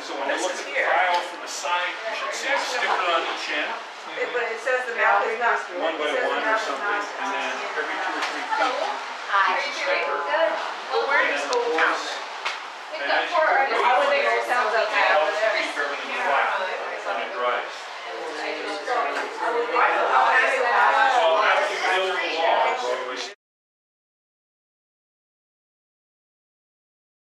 So when you This look is at the here. file for the sign, you should see a sticker on each end, It- But it says the mouth is not. one by it says the one or mouth is something, not, and then every two or three feet. Hi. there's a sticker, Good. But where and does Old the Town? voice. We've got four artists. I would think Old Town's up.